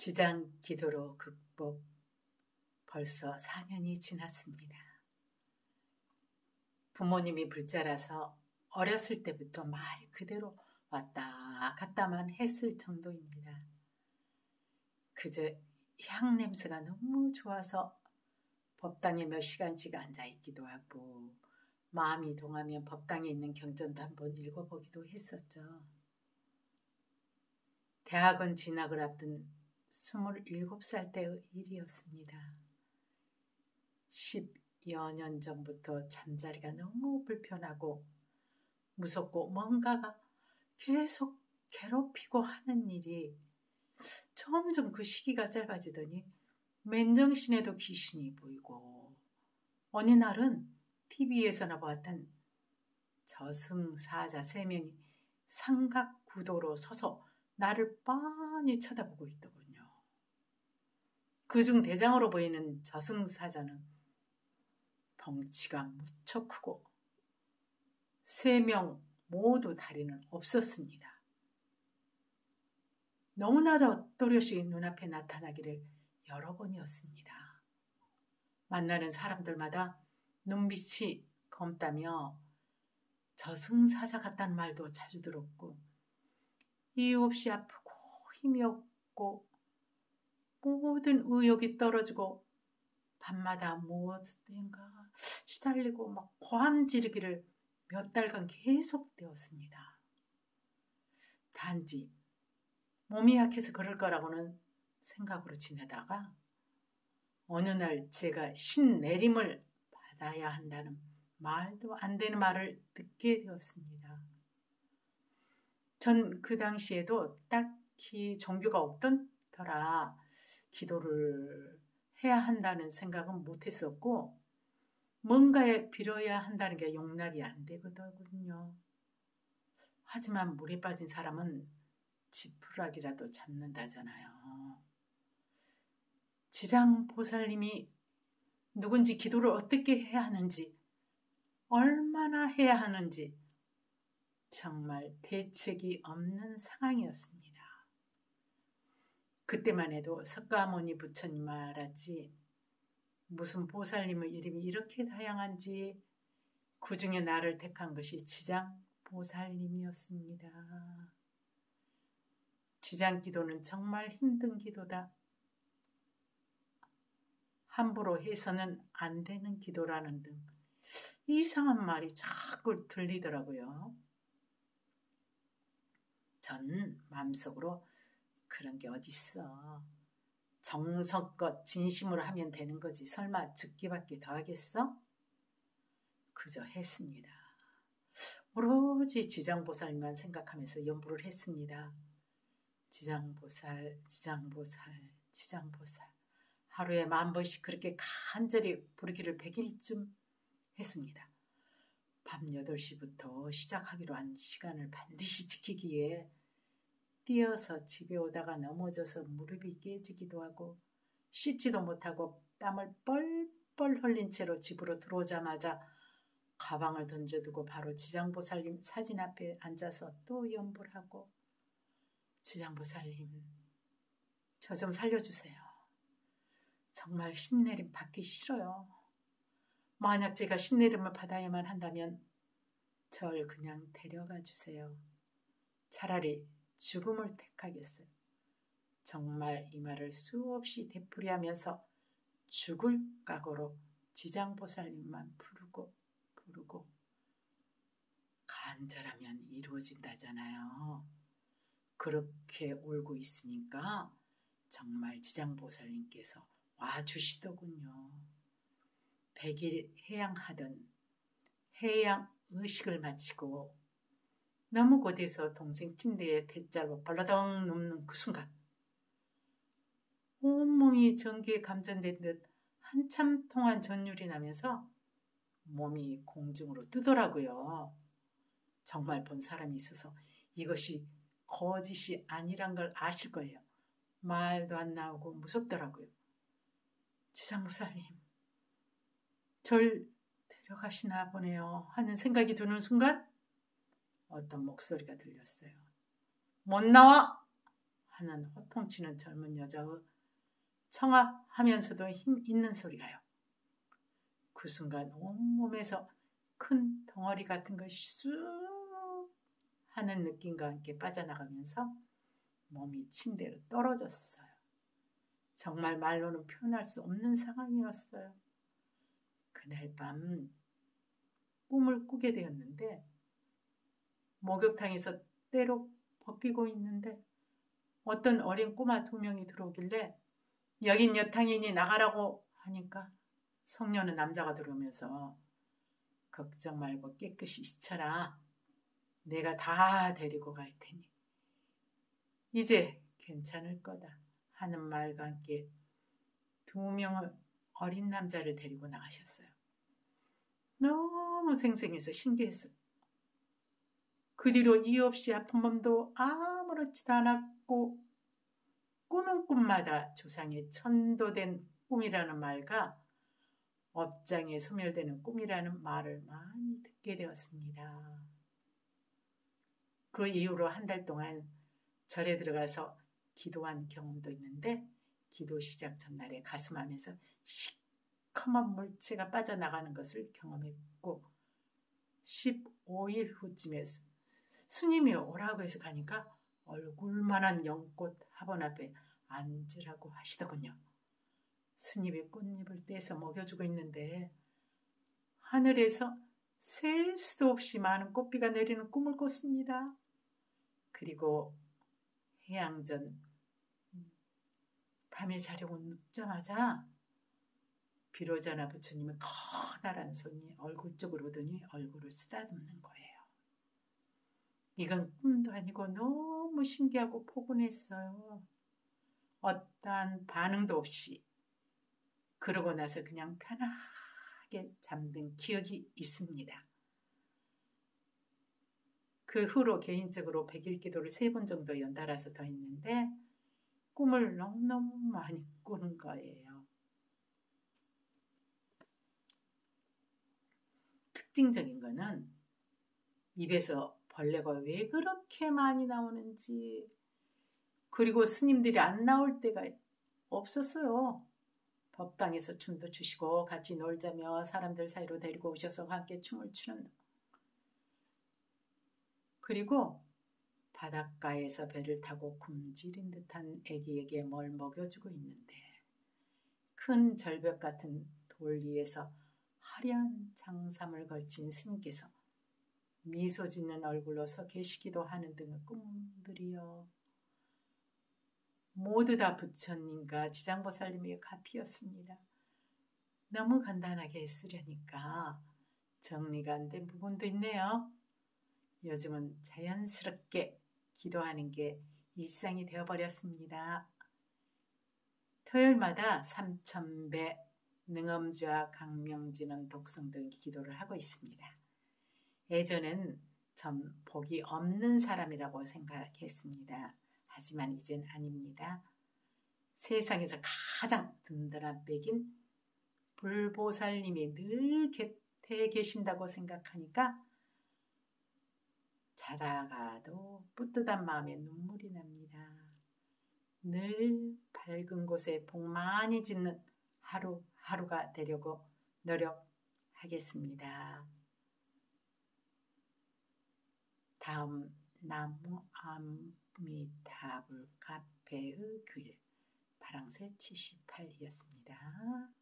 지장 기도로 극복 벌써 4년이 지났습니다. 부모님이 불자라서 어렸을 때부터 말 그대로 왔다 갔다만 했을 정도입니다. 그저 향 냄새가 너무 좋아서 법당에 몇 시간씩 앉아 있기도 하고 마음이 동하면 법당에 있는 경전도 한번 읽어보기도 했었죠. 대학원 진학을 앞둔 27살 때의 일이었습니다. 10여 년 전부터 잠자리가 너무 불편하고 무섭고 뭔가가 계속 괴롭히고 하는 일이 점점 그 시기가 짧아지더니 맨정신에도 귀신이 보이고 어느 날은 TV에서나 보았던 저승사자 세 명이 삼각구도로 서서 나를 빤히 쳐다보고 있더군요. 그중 대장으로 보이는 저승사자는 덩치가 무척 크고 세 명 모두 다리는 없었습니다. 너무나도 또렷이 눈앞에 나타나기를 여러 번이었습니다. 만나는 사람들마다 눈빛이 검다며 저승사자 같다는 말도 자주 들었고 이유 없이 아프고 힘이 없고 모든 의욕이 떨어지고 밤마다 무엇인가 시달리고 막 고함 지르기를 몇 달간 계속되었습니다. 단지 몸이 약해서 그럴 거라고는 생각으로 지내다가 어느 날 제가 신내림을 받아야 한다는 말도 안 되는 말을 듣게 되었습니다. 전 그 당시에도 딱히 종교가 없던 터라 기도를 해야 한다는 생각은 못 했었고, 뭔가에 빌어야 한다는 게 용납이 안 되거든요. 하지만 물에 빠진 사람은 지푸라기라도 잡는다잖아요. 지장 보살님이 누군지 기도를 어떻게 해야 하는지, 얼마나 해야 하는지, 정말 대책이 없는 상황이었습니다. 그때만 해도 석가모니 부처님 알았지. 무슨 보살님의 이름이 이렇게 다양한지 그 중에 나를 택한 것이 지장 보살님이었습니다. 지장 기도는 정말 힘든 기도다. 함부로 해서는 안 되는 기도라는 등 이상한 말이 자꾸 들리더라고요. 전 마음속으로 그런 게 어딨어. 정성껏 진심으로 하면 되는 거지. 설마 죽기밖에 더 하겠어? 그저 했습니다. 오로지 지장보살만 생각하면서 연부를 했습니다. 지장보살, 지장보살, 지장보살. 하루에 만 번씩 그렇게 간절히 부르기를 100일쯤 했습니다. 밤 8시부터 시작하기로 한 시간을 반드시 지키기에 뛰어서 집에 오다가 넘어져서 무릎이 깨지기도 하고 씻지도 못하고 땀을 뻘뻘 흘린 채로 집으로 들어오자마자 가방을 던져두고 바로 지장보살님 사진 앞에 앉아서 또 연불 하고 지장보살님 저 좀 살려주세요. 정말 신내림 받기 싫어요. 만약 제가 신내림을 받아야만 한다면 절 그냥 데려가 주세요. 차라리 죽음을 택하겠어요. 정말 이 말을 수없이 되풀이하면서 죽을 각오로 지장보살님만 부르고 부르고 간절하면 이루어진다잖아요. 그렇게 울고 있으니까 정말 지장보살님께서 와 주시더군요. 백일 해양하던 해양 의식을 마치고 너무 곧에서 동생 침대에 대자로 발라덩 눕는 그 순간 온몸이 전기에 감전된 듯 한참 동안 전율이 나면서 몸이 공중으로 뜨더라고요. 정말 본 사람이 있어서 이것이 거짓이 아니란 걸 아실 거예요. 말도 안 나오고 무섭더라고요. 지상무사님, 절 데려가시나 보네요 하는 생각이 드는 순간 어떤 목소리가 들렸어요. 못 나와! 하는 호통치는 젊은 여자의 청아 하면서도 힘 있는 소리가요. 그 순간 온몸에서 큰 덩어리 같은 것이 쑥 하는 느낌과 함께 빠져나가면서 몸이 침대로 떨어졌어요. 정말 말로는 표현할 수 없는 상황이었어요. 그날 밤 꿈을 꾸게 되었는데 목욕탕에서 때로 벗기고 있는데 어떤 어린 꼬마 두 명이 들어오길래 여긴 여탕이니 나가라고 하니까 성녀는 남자가 들어오면서 걱정 말고 깨끗이 씻어라. 내가 다 데리고 갈 테니. 이제 괜찮을 거다. 하는 말과 함께 두 명의 어린 남자를 데리고 나가셨어요. 너무 생생해서 신기했어요. 그 뒤로 이유 없이 아픈 몸도 아무렇지도 않았고 꾸는 꿈마다 조상의 천도된 꿈이라는 말과 업장에 소멸되는 꿈이라는 말을 많이 듣게 되었습니다. 그 이후로 한 달 동안 절에 들어가서 기도한 경험도 있는데 기도 시작 전날에 가슴 안에서 시커먼 물체가 빠져나가는 것을 경험했고 15일 후쯤에 스님이 오라고 해서 가니까 얼굴만한 연꽃 화분 앞에 앉으라고 하시더군요. 스님이 꽃잎을 떼서 먹여주고 있는데 하늘에서 셀 수도 없이 많은 꽃비가 내리는 꿈을 꿨습니다. 그리고 해양전 밤에 자려고 눕자마자 비로자나 부처님은 커다란 손이 얼굴 쪽으로 오더니 얼굴을 쓰다듬는 거예요. 이건 꿈도 아니고 너무 신기하고 포근했어요. 어떠한 반응도 없이 그러고 나서 그냥 편하게 잠든 기억이 있습니다. 그 후로 개인적으로 백일 기도를 세 번 정도 연달아서 더 했는데 꿈을 너무너무 많이 꾸는 거예요. 특징적인 거는 입에서 벌레가 왜 그렇게 많이 나오는지 그리고 스님들이 안 나올 때가 없었어요. 법당에서 춤도 추시고 같이 놀자며 사람들 사이로 데리고 오셔서 함께 춤을 추는 그리고 바닷가에서 배를 타고 굶주린 듯한 애기에게 뭘 먹여주고 있는데 큰 절벽 같은 돌 위에서 화려한 장삼을 걸친 스님께서 미소 짓는 얼굴로 서 계시기도 하는 등의 꿈들이요. 모두 다 부처님과 지장보살님의 카피였습니다. 너무 간단하게 쓰려니까 정리가 안 된 부분도 있네요. 요즘은 자연스럽게 기도하는 게 일상이 되어버렸습니다. 토요일마다 삼천배 능엄주와 강명진은 독성 등 기도를 하고 있습니다. 예전엔 전 복이 없는 사람이라고 생각했습니다. 하지만 이젠 아닙니다. 세상에서 가장 든든한 백인 불보살님이 늘 곁에 계신다고 생각하니까 자다가도 뿌듯한 마음에 눈물이 납니다. 늘 밝은 곳에 복 많이 짓는 하루하루가 되려고 노력하겠습니다. 다음 나무 아미타불 카페의 글 파랑새 78이었습니다.